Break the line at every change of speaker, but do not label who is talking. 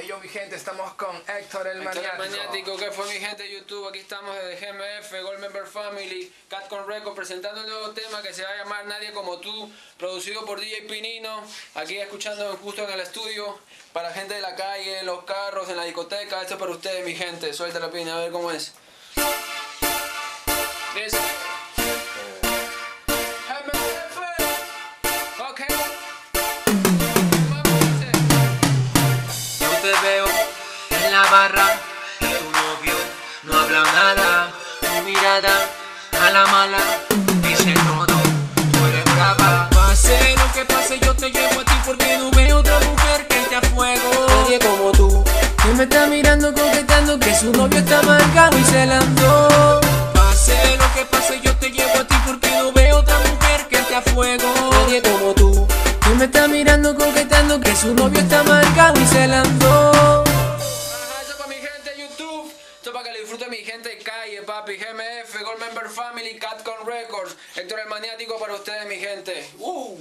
Hey yo mi gente, estamos con Héctor el
Héctor el
Maniático.
Maniático, que fue mi gente de YouTube? Aquí estamos desde GMF, Gold Member Family, Catcon Records, presentando un nuevo tema que se va a llamar Nadie Como Tú, producido por DJ Pinino, aquí escuchando justo en el estudio, para gente de la calle, en los carros, en la discoteca, esto es para ustedes mi gente, suelta la pina, a ver cómo es.
En la barra, tu novio no habla nada, tu mirada a la mala dice todo, tú eres brava. Pase lo que pase, yo te llevo a ti porque no veo otra mujer que te a fuego. Nadie como tú, que me está mirando coquetando, que su novio está marcado y celando. Pase lo que pase, yo te llevo a ti porque no veo otra mujer que te a fuego. Nadie como tú, que me está mirando coquetando, que su novio está marcado y celando.
Para que lo disfrute mi gente calle, papi, GMF, Gold Member Family, Catcon Records, Héctor el Maniático para ustedes, mi gente. Uh.